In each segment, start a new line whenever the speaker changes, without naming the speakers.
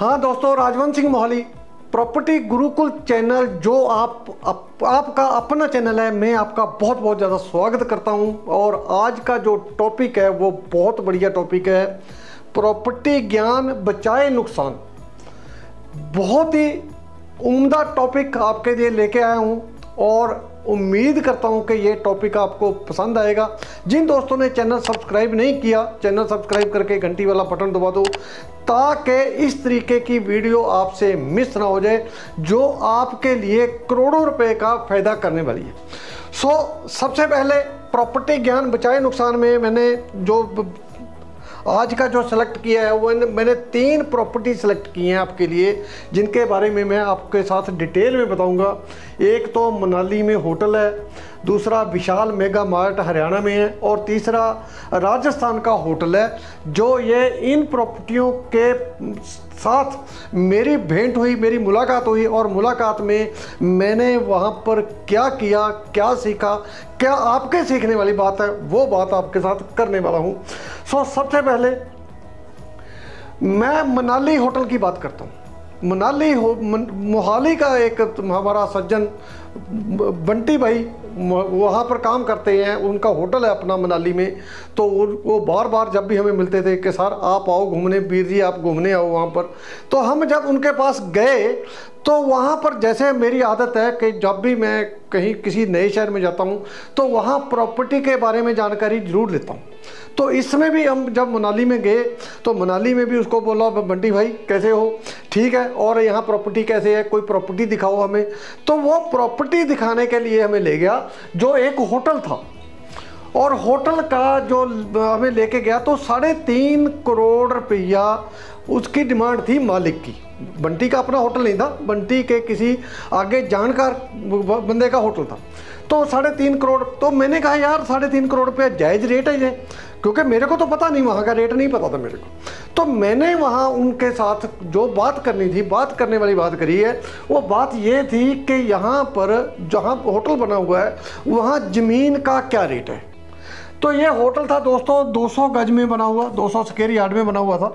हाँ दोस्तों Rajwant Singh Mohali property Gurukul channel जो आप, आप आपका अपना चैनल है मैं आपका बहुत बहुत ज़्यादा स्वागत करता हूँ। और आज का जो टॉपिक है वो बहुत बढ़िया टॉपिक है प्रॉपर्टी ज्ञान बचाए नुकसान। बहुत ही उम्दा टॉपिक आपके लिए लेके आया हूँ और उम्मीद करता हूँ कि ये टॉपिक आपको पसंद आएगा। जिन दोस्तों ने चैनल सब्सक्राइब नहीं किया चैनल सब्सक्राइब करके घंटी वाला बटन दबा दो ताकि इस तरीके की वीडियो आपसे मिस ना हो जाए जो आपके लिए करोड़ों रुपए का फ़ायदा करने वाली है। सो so, सबसे पहले प्रॉपर्टी ज्ञान बचाए नुकसान में मैंने जो आज का जो सेलेक्ट किया है, वो मैंने तीन प्रॉपर्टी सेलेक्ट की हैं आपके लिए, जिनके बारे में मैं आपके साथ डिटेल में बताऊँगा। एक तो मनाली में होटल है दूसरा विशाल मेगा मार्ट हरियाणा में है और तीसरा राजस्थान का होटल है, जो ये इन प्रॉपर्टियों के साथ मेरी भेंट हुई, मेरी मुलाकात हुई और मुलाकात में मैंने वहाँ पर क्या किया, क्या सीखा, क्या आपके सीखने वाली बात है, वो बात आपके साथ करने वाला हूँ। सो, सबसे पहले मैं मनाली होटल की बात करता हूँ। मनाली हो मोहाली का एक हमारा सज्जन, बंटी भाई वहाँ पर काम करते हैं, उनका होटल है अपना मनाली में। तो वो बार बार जब भी हमें मिलते थे कि सर, आप आओ घूमने, वीर जी आप घूमने आओ वहाँ पर। तो हम जब उनके पास गए तो वहाँ पर जैसे मेरी आदत है कि जब भी मैं कहीं किसी नए शहर में जाता हूँ तो वहाँ प्रॉपर्टी के बारे में जानकारी ज़रूर लेता हूँ। तो इसमें भी हम जब मनाली में गए तो मनाली में भी उसको बोला बंटी भाई, कैसे हो? ठीक है, और यहाँ प्रॉपर्टी कैसे है? कोई प्रॉपर्टी दिखाओ हमें. तो वो प्रॉपर्टी दिखाने के लिए हमें ले गया, जो एक होटल था। और होटल का जो हमें लेके गया तो साढ़े तीन करोड़ रुपया उसकी डिमांड थी मालिक की। बंटी का अपना होटल नहीं था, बंटी के किसी आगे जानकार बंदे का होटल था। तो साढ़े तीन करोड़ तो मैंने कहा, यार, साढ़े तीन करोड़ रुपया जायज़ रेट है ये। क्योंकि मेरे को तो पता नहीं, वहाँ का रेट नहीं पता था मेरे को। तो मैंने वहाँ उनके साथ जो बात करनी थी, बात करने वाली बात करी है, वो बात ये थी कि यहाँ पर जहाँ होटल बना हुआ है, वहाँ ज़मीन का क्या रेट है? तो ये होटल था दोस्तों 200 गज में बना हुआ 200 स्केर यार्ड में बना हुआ था।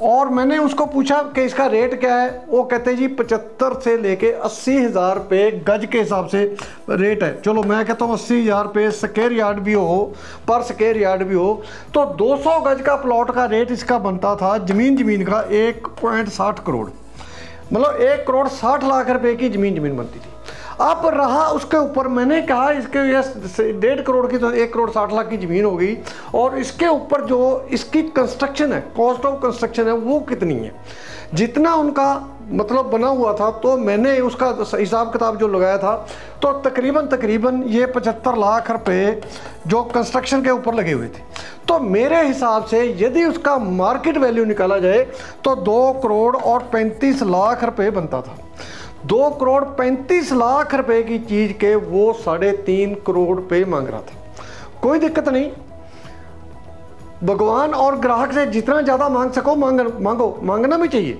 और मैंने उसको पूछा कि इसका रेट क्या है? वो कहते जी, पचहत्तर से लेके अस्सी हज़ार रुपये गज के हिसाब से रेट है। चलो, मैं कहता हूँ अस्सी हज़ार रुपये स्केयर यार्ड भी हो पर स्केयर यार्ड भी हो तो 200 गज का प्लॉट का रेट इसका बनता था ज़मीन ज़मीन का एक पॉइंट साठ करोड़। मतलब एक करोड़ साठ लाख रुपए की ज़मीन ज़मीन बनती थी। अब रहा उसके ऊपर। मैंने कहा इसके ये डेढ़ करोड़ की तो एक करोड़ साठ लाख की ज़मीन होगी और इसके ऊपर जो इसकी कंस्ट्रक्शन है कॉस्ट ऑफ़ कंस्ट्रक्शन है, वो कितनी है? जितना उनका मतलब बना हुआ था तो मैंने उसका हिसाब किताब जो लगाया था तो तकरीबन तकरीबन ये पचहत्तर लाख रुपए जो कंस्ट्रक्शन के ऊपर लगे हुए थे। तो मेरे हिसाब से यदि उसका मार्केट वैल्यू निकाला जाए तो दो करोड़ और पैंतीस लाख रुपए बनता था। दो करोड़ पैंतीस लाख रुपए की चीज़ के वो साढ़े तीन करोड़ रुपए मांग रहा था। कोई दिक्कत नहीं। भगवान और ग्राहक से जितना ज़्यादा मांग सको, मांग, मांगो। मांगना भी चाहिए।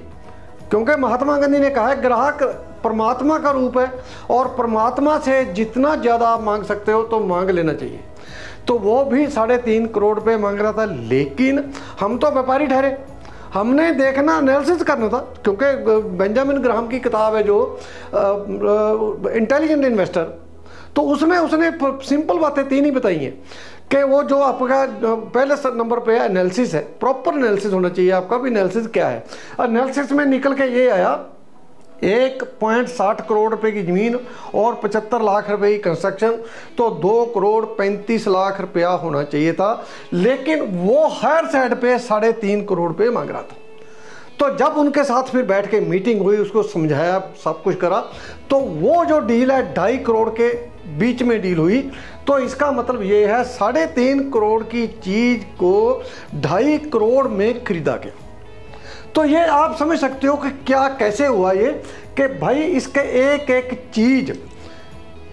क्योंकि महात्मा गांधी ने कहा है, ग्राहक परमात्मा का रूप है और परमात्मा से जितना ज़्यादा आप मांग सकते हो तो मांग लेना चाहिए। तो वो भी साढ़े तीन करोड़ रुपए मांग रहा था, लेकिन हम तो व्यापारी ठहरे। हमने देखना एनालिसिस करना था, क्योंकि बेंजामिन ग्राहम की किताब है जो इंटेलिजेंट इन्वेस्टर तो उसमें उसने सिंपल बातें तीन ही बताई हैं, कि वो जो आपका पहले नंबर पे एनालिसिस है प्रॉपर एनालिसिस होना चाहिए, आपका भी एनालिसिस क्या है। एनालिसिस में निकल के ये आया एक पॉइंट साठ करोड़ रुपए की ज़मीन और पचहत्तर लाख रुपए की कंस्ट्रक्शन तो दो करोड़ पैंतीस लाख रुपया होना चाहिए था। लेकिन वो हर साइड पे साढ़े तीन करोड़ रुपये मांग रहा था। तो जब उनके साथ फिर बैठ के मीटिंग हुई, उसको समझाया, सब कुछ करा तो वो जो डील है ढाई करोड़ के बीच में डील हुई। तो इसका मतलब ये है, साढ़े तीन करोड़ की चीज़ को ढाई करोड़ में खरीदा गया। तो ये आप समझ सकते हो कि क्या कैसे हुआ ये, कि भाई इसके एक एक चीज़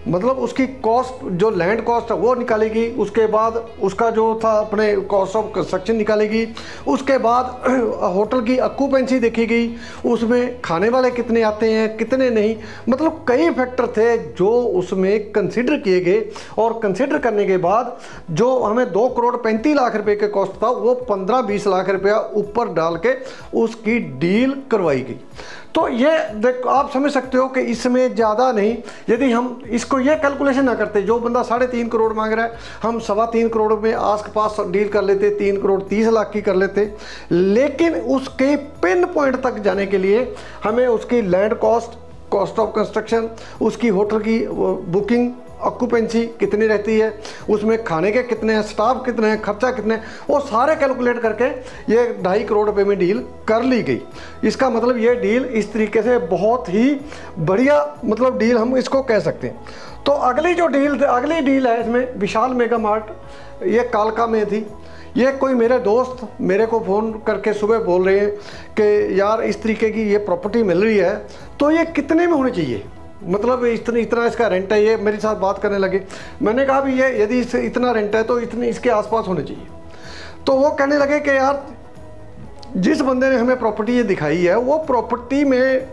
मतलब उसकी कॉस्ट जो लैंड कॉस्ट है, वो निकालेगी, उसके बाद उसका जो था अपने कॉस्ट ऑफ़ कंस्ट्रक्शन निकालेगी, उसके बाद होटल की अक्यूपेंसी देखेगी उसमें खाने वाले कितने आते हैं, कितने नहीं मतलब कई फैक्टर थे जो उसमें कंसिडर किए गए, और कंसिडर करने के बाद जो हमें दो करोड़ पैंतीस लाख रुपए के कॉस्ट था, वो पंद्रह बीस लाख रुपया ऊपर डाल के उसकी डील करवाई गई। तो ये देख, आप समझ सकते हो कि इसमें ज़्यादा नहीं। यदि हम इसको ये कैलकुलेशन ना करते, जो बंदा साढ़े तीन करोड़ मांग रहा है, हम सवा तीन करोड़ में आस पास डील कर लेते, तीन करोड़ तीस लाख की कर लेते। लेकिन उसके पिन पॉइंट तक जाने के लिए हमें उसकी land cost cost of construction उसकी होटल की बुकिंग ऑक्यूपेंसी कितनी रहती है, उसमें खाने के कितने हैं स्टाफ कितने हैं, खर्चा कितने हैं, वो सारे कैलकुलेट करके ये ढाई करोड़ रुपए में डील कर ली गई। इसका मतलब ये डील इस तरीके से बहुत ही बढ़िया मतलब डील हम इसको कह सकते हैं। तो अगली जो डील अगली डील है इसमें विशाल मेगा मार्ट ये कालका में थी। ये कोई मेरे दोस्त मेरे को फ़ोन करके सुबह बोल रहे हैं कि यार इस तरीके की ये प्रॉपर्टी मिल रही है तो ये कितने में होनी चाहिए? मतलब इतनी, इतना इसका रेंट है, ये मेरे साथ बात करने लगे। मैंने कहा भी ये, यदि इस, इतना रेंट है तो इतनी इसके आसपास होने चाहिए। तो वो कहने लगे कि यार, जिस बंदे ने हमें प्रॉपर्टी ये दिखाई है, वो प्रॉपर्टी में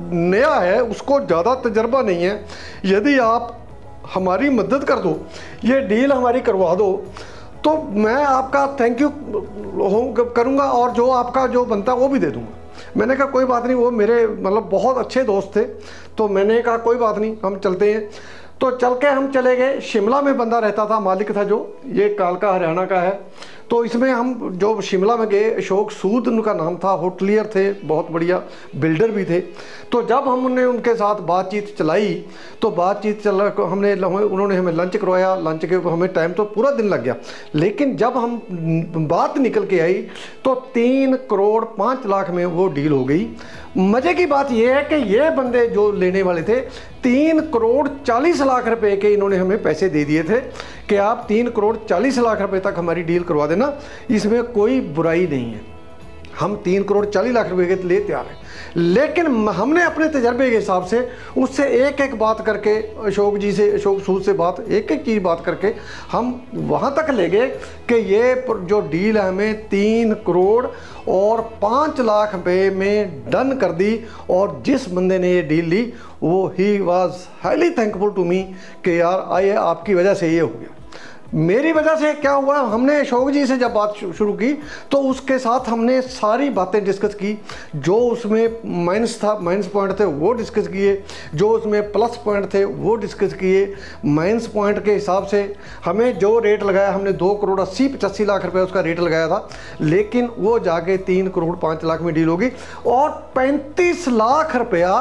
नया है, उसको ज़्यादा तजर्बा नहीं है। यदि आप हमारी मदद कर दो, ये डील हमारी करवा दो तो मैं आपका थैंक यू करूँगा और जो आपका जो बनता है, वो भी दे दूँगा। मैंने कहा, कोई बात नहीं, वो मेरे मतलब बहुत अच्छे दोस्त थे। तो मैंने कहा, कोई बात नहीं, हम चलते हैं। तो चल के हम चले गए। शिमला में बंदा रहता था, मालिक था जो। ये कालका हरियाणा का है। तो इसमें हम जो शिमला में गए, अशोक सूद उनका नाम था, होटलियर थे, बहुत बढ़िया बिल्डर भी थे। तो जब हमने उनके साथ बातचीत चलाई तो बातचीत चल हमने उन्होंने हमें लंच करवाया। लंच के हमें टाइम तो पूरा दिन लग गया। लेकिन जब हम बात निकल के आई तो तीन करोड़ पाँच लाख में वो डील हो गई। मज़े की बात यह है कि ये बंदे जो लेने वाले थे, तीन करोड़ चालीस लाख रुपए के इन्होंने हमें पैसे दे दिए थे कि आप तीन करोड़ चालीस लाख रुपए तक हमारी डील करवा देना। इसमें कोई बुराई नहीं है। हम तीन करोड़ चालीस लाख रुपए के लिए तैयार हैं। लेकिन हमने अपने तजर्बे के हिसाब से उससे एक एक बात करके, अशोक जी से, अशोक सूद से बात, एक एक चीज़ बात करके हम वहाँ तक ले गए कि ये जो डील है हमें तीन करोड़ और पाँच लाख रुपये में डन कर दी और जिस बंदे ने ये डील ली, वो he was highly thankful to me कि यार, आइए, आपकी वजह से ये हो गया। मेरी वजह से क्या हुआ, हमने अशोक जी से जब बात शुरू की तो उसके साथ हमने सारी बातें डिस्कस की, जो उसमें माइनस था माइनस पॉइंट थे, वो डिस्कस किए, जो उसमें प्लस पॉइंट थे, वो डिस्कस किए। माइनस पॉइंट के हिसाब से हमें जो रेट लगाया, हमने दो करोड़ अस्सी, पचासी लाख रुपए उसका रेट लगाया था, लेकिन वो जाके तीन करोड़ पाँच लाख में डील होगी, और पैंतीस लाख रुपया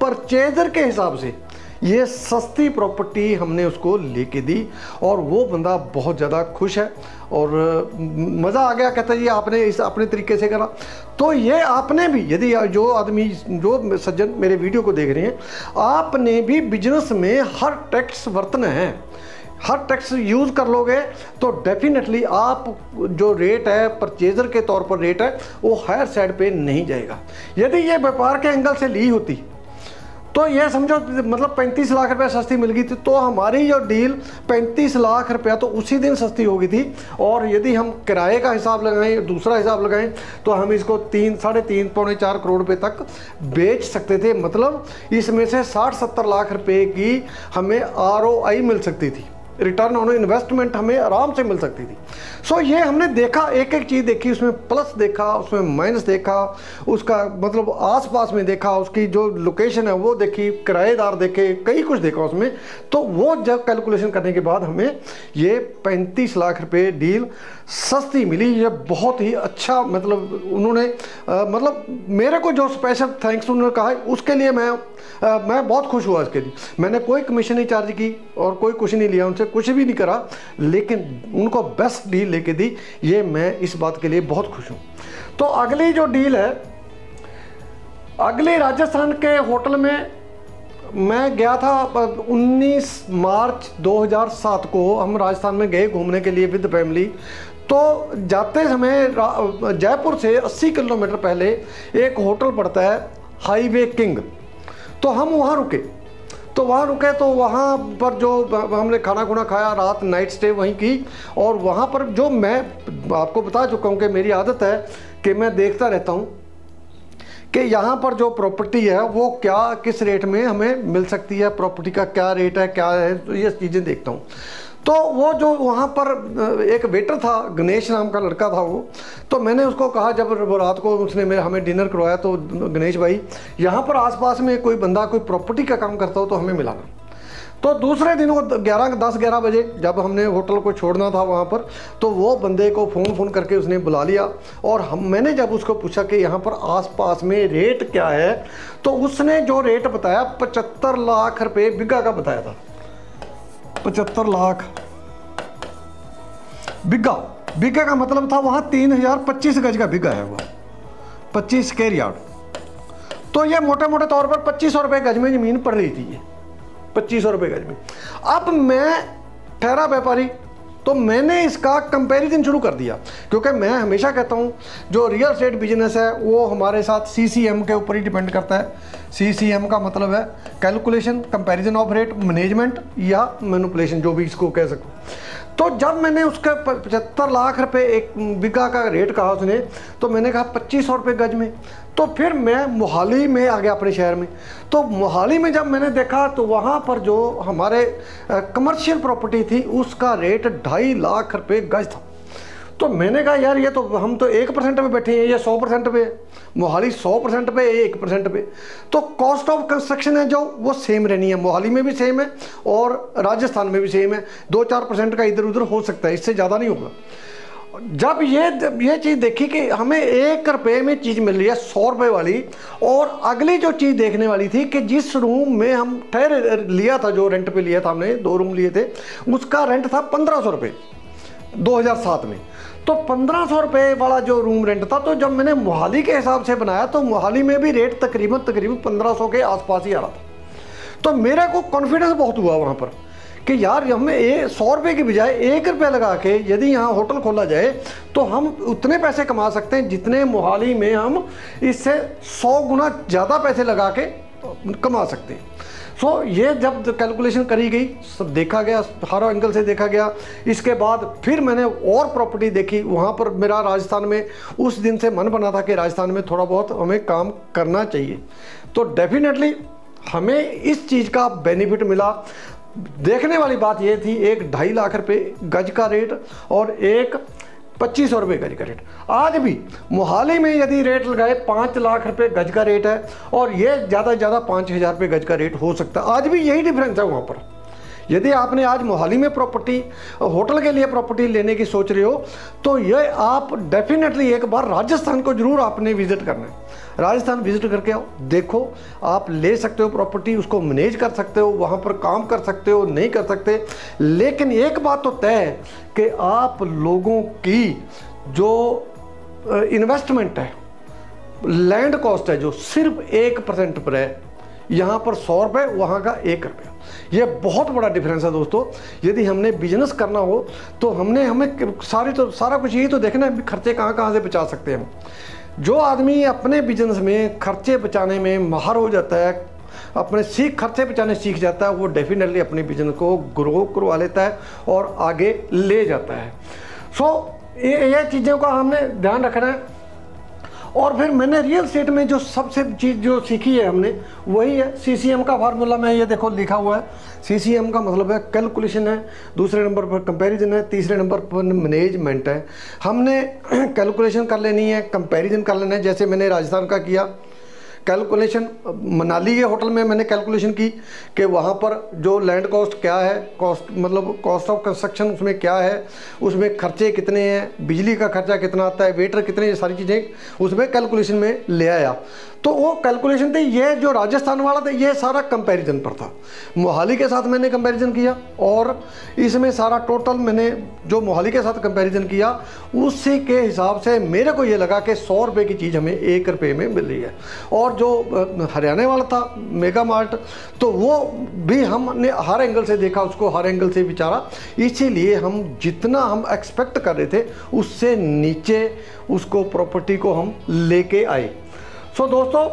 परचेजर के हिसाब से ये सस्ती प्रॉपर्टी हमने उसको लेके दी और वो बंदा बहुत ज़्यादा खुश है और मज़ा आ गया, कहता जी आपने इस, अपने तरीके से करा। तो ये आपने भी, यदि जो आदमी, जो सज्जन मेरे वीडियो को देख रहे हैं, आपने भी बिज़नेस में हर टैक्स बरतना है, हर टैक्स यूज़ कर लोगे तो डेफिनेटली आप जो रेट है, परचेज़र के तौर पर रेट है, वो हायर साइड पे नहीं जाएगा। यदि ये व्यापार के एंगल से ली होती तो ये समझो मतलब पैंतीस लाख रुपया सस्ती मिल गई थी तो हमारी जो डील पैंतीस लाख रुपया तो उसी दिन सस्ती हो गई थी। और यदि हम किराए का हिसाब लगाएँ दूसरा हिसाब लगाएँ तो हम इसको तीन, साढ़े तीन, पौने चार करोड़ रुपये तक बेच सकते थे। मतलब इसमें से साठ सत्तर लाख रुपये की हमें आरओआई मिल सकती थी। रिटर्न ऑन इन्वेस्टमेंट हमें आराम से मिल सकती थी। सो so, ये हमने देखा एक एक चीज़ देखी उसमें प्लस देखा उसमें माइनस देखा उसका मतलब आसपास में देखा उसकी जो लोकेशन है वो देखी किराएदार देखे कई कुछ देखा उसमें। तो वो जब कैलकुलेशन करने के बाद हमें ये पैंतीस लाख रुपए डील सस्ती मिली। ये बहुत ही अच्छा मतलब उन्होंने आ, मतलब मेरे को जो स्पेशल थैंक्स उन्होंने कहा उसके लिए मैं मैं बहुत खुश हुआ इसके लिए। मैंने कोई कमीशन नहीं चार्ज की और कोई कुछ नहीं लिया, उनसे कुछ भी नहीं करा, लेकिन उनको बेस्ट डील लेके दी, ये मैं इस बात के लिए बहुत खुश हूँ। तो अगली जो डील है, अगले राजस्थान के होटल में मैं गया था 19 मार्च 2007 को। हम राजस्थान में गए घूमने के लिए विद फैमिली तो जाते समय जयपुर से 80 किलोमीटर पहले एक होटल पड़ता है, हाईवे किंग। तो हम वहाँ रुके। तो वहाँ रुके तो वहाँ पर जो हमने खाना खुना खाया, रात नाइट स्टे वहीं की और वहाँ पर जो मैं आपको बता चुका हूँ कि मेरी आदत है कि मैं देखता रहता हूँ कि यहाँ पर जो प्रॉपर्टी है, वो क्या, किस रेट में हमें मिल सकती है प्रॉपर्टी का क्या रेट है, क्या है तो ये चीज़ें देखता हूँ। तो वो जो वहाँ पर एक वेटर था, गणेश नाम का लड़का था वो तो मैंने उसको कहा, जब रात को उसने मेरे, हमें डिनर करवाया तो गणेश भाई, यहाँ पर आसपास में कोई बंदा, कोई प्रॉपर्टी का काम करता हो तो हमें मिलाना तो दूसरे दिन वो ग्यारह, दस, ग्यारह बजे, जब हमने होटल को छोड़ना था वहाँ पर तो वो बंदे को फ़ोन फ़ोन करके उसने बुला लिया और हम, मैंने जब उसको पूछा कि यहाँ पर आसपास में रेट क्या है तो उसने जो रेट बताया, पचहत्तर लाख रुपए बिगा का बताया था। पचहत्तर लाख। बिग्गा। बिग्गा का मतलब था वहाँ तीन हज़ार पच्चीस गज का बिग्गा है वो। पच्चीस स्केयर यार्ड तो ये मोटे मोटे तौर पर पच्चीस सौ रुपये गज में ज़मीन पड़ रही थी ये। पच्चीस सौ रुपये गज में। अब मैं ठहरा व्यापारी तो मैंने इसका कंपैरिजन शुरू कर दिया। क्योंकि मैं हमेशा कहता हूँ, जो रियल स्टेट बिज़नेस है, वो हमारे साथ सीसीएम के ऊपर ही डिपेंड करता है। सीसीएम का मतलब है calculation comparison of rate management या मैनुपलेशन जो भी इसको कह सकूँ। तो जब मैंने उसका पचहत्तर लाख रुपए एक बिगा का रेट कहा उसने तो मैंने कहा पच्चीस सौ रुपये गज में। तो फिर मैं मोहाली में आ गया अपने शहर में। तो मोहाली में जब मैंने देखा तो वहाँ पर जो हमारे कमर्शियल प्रॉपर्टी थी, उसका रेट ढाई लाख रुपये गज था। तो मैंने कहा, यार, ये तो हम तो एक परसेंट पे बैठे हैं, ये सौ परसेंट पे मोहाली सौ परसेंट पे एक परसेंट पे। तो कॉस्ट ऑफ़ कंस्ट्रक्शन है जो, वो सेम रहनी है। मोहाली में भी सेम है और राजस्थान में भी सेम है। दो चार परसेंट का इधर उधर हो सकता है, इससे ज़्यादा नहीं होगा। जब ये ये चीज़ देखी कि हमें एक रुपये में चीज़ मिल रही है, सौ रुपये वाली, और अगली जो चीज़ देखने वाली थी कि जिस रूम में हम ठहर, लिया था, जो रेंट पे लिया था हमने, दो रूम लिए थे, उसका रेंट था पंद्रह सौ रुपये दो हज़ार सात में। तो पंद्रह सौ रुपये वाला जो रूम रेंट था तो जब मैंने मोहाली के हिसाब से बनाया तो मोहाली में भी रेट तकरीबन तकरीबन पंद्रह सौ के आसपास ही आ रहा था। तो मेरे को कॉन्फिडेंस बहुत हुआ वहाँ पर कि यार, हमें सौ रुपये की बजाय एक रुपये लगा के यदि यहाँ होटल खोला जाए तो हम उतने पैसे कमा सकते हैं जितने मोहाली में हम इससे सौ गुना ज़्यादा पैसे लगा के कमा सकते हैं। सो so, ये जब कैलकुलेशन करी गई सब देखा गया हर एंगल से देखा गया। इसके बाद फिर मैंने और प्रॉपर्टी देखी। वहाँ पर मेरा राजस्थान में उस दिन से मन बना था कि राजस्थान में थोड़ा बहुत हमें काम करना चाहिए। तो डेफिनेटली हमें इस चीज़ का बेनिफिट मिला। देखने वाली बात यह थी एक ढाई लाख रुपए गज का रेट और एक पच्चीस सौ रुपये गज का रेट आज भी मोहाली में यदि रेट लगाए, पाँच लाख रुपए गज का रेट है और ये ज़्यादा से ज़्यादा पाँच हज़ार रुपये गज का रेट हो सकता है। आज भी यही डिफरेंस है वहाँ पर। यदि आपने आज मोहाली में प्रॉपर्टी होटल के लिए प्रॉपर्टी लेने की सोच रहे हो तो ये आप डेफिनेटली एक बार राजस्थान को ज़रूर आपने विज़िट करना है। राजस्थान विज़िट करके आओ देखो, आप ले सकते हो प्रॉपर्टी, उसको मैनेज कर सकते हो, वहाँ पर काम कर सकते हो, नहीं कर सकते। लेकिन एक बात तो तय है कि आप लोगों की जो इन्वेस्टमेंट है लैंड कॉस्ट है, जो सिर्फ़ एक परसेंट पर है, यहाँ पर सौ रुपये वहाँ का एक रुपया। ये बहुत बड़ा डिफरेंस है दोस्तों। यदि हमने बिज़नेस करना हो तो हमने, हमें सारी तो सारा कुछ यही तो देखना है, खर्चे कहाँ कहाँ से बचा सकते हैं हम। जो आदमी अपने बिज़नेस में खर्चे बचाने में माहर हो जाता है, अपने सीख, खर्चे बचाने सीख जाता है, वो डेफिनेटली अपने बिज़नेस को ग्रो करवा लेता है और आगे ले जाता है। सो ये ये चीज़ों का हमने ध्यान रखना है। और फिर मैंने रियल स्टेट में जो सबसे चीज़ जो सीखी है हमने, वही है सीसीएम का फार्मूला में ये देखो लिखा हुआ है। सीसीएम का मतलब है कैलकुलेशन है, दूसरे नंबर पर कंपैरिजन है, तीसरे नंबर पर मैनेजमेंट है। हमने कैलकुलेशन कर लेनी है कंपैरिजन कर लेना है, जैसे मैंने राजस्थान का किया। कैलकुलेशन मनाली के होटल में मैंने कैलकुलेशन की कि वहाँ पर जो लैंड कॉस्ट क्या है कॉस्ट मतलब कॉस्ट ऑफ़ कंस्ट्रक्शन उसमें क्या है, उसमें खर्चे कितने हैं, बिजली का खर्चा कितना आता है वेटर कितने ये सारी चीज़ें उसमें कैलकुलेशन में ले आया। तो वो कैलकुलेशन थी, ये जो राजस्थान वाला था, ये सारा कंपैरिजन पर था। मोहाली के साथ मैंने कंपैरिजन किया और इसमें सारा टोटल मैंने जो मोहाली के साथ कंपैरिजन किया, उसी के हिसाब से मेरे को ये लगा कि सौ रुपये की चीज़ हमें एक रुपये में मिल रही है। और जो हरियाणा वाला था, मेगा मार्ट तो वो भी हमने हर एंगल से देखा, उसको हर एंगल से विचारा। इसीलिए हम जितना हम एक्सपेक्ट कर रहे थे, उससे नीचे उसको प्रॉपर्टी को हम लेके आए। सो दोस्तों,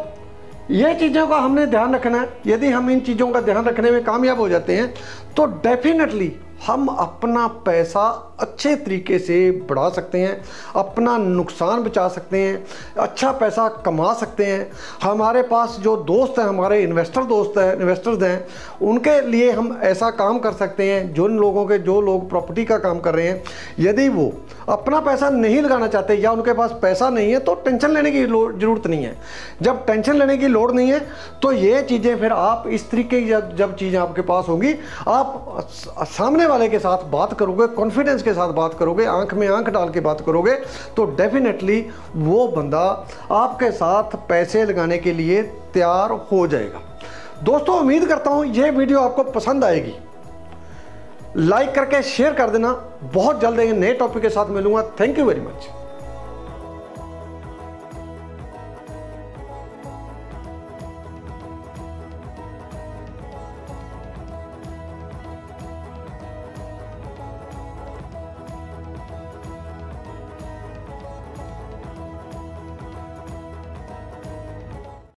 ये चीज़ों का हमने ध्यान रखना है। यदि हम इन चीज़ों का ध्यान रखने में कामयाब हो जाते हैं तो डेफिनेटली हम अपना पैसा अच्छे तरीके से बढ़ा सकते हैं, अपना नुकसान बचा सकते हैं अच्छा पैसा कमा सकते हैं। हमारे पास जो दोस्त हैं, हमारे इन्वेस्टर दोस्त हैं इन्वेस्टर्स हैं, उनके लिए हम ऐसा काम कर सकते हैं, जिन लोगों के, जो लोग प्रॉपर्टी का काम कर रहे हैं। यदि वो अपना पैसा नहीं लगाना चाहते या उनके पास पैसा नहीं है तो टेंशन लेने की ज़रूरत नहीं है। जब टेंशन लेने की लोड़ नहीं है तो ये चीज़ें फिर आप इस तरीके की जब चीज़ें आपके पास होंगी, आप सामने वाले के साथ बात करोगे कॉन्फिडेंस के साथ बात करोगे, आँख में आँख डाल के बात करोगे तो डेफिनेटली वो बंदा आपके साथ पैसे लगाने के लिए तैयार हो जाएगा। दोस्तों, उम्मीद करता हूँ ये वीडियो आपको पसंद आएगी। लाइक करके शेयर कर देना। बहुत जल्द एक नए टॉपिक के साथ मिलूँगा। Thank you very much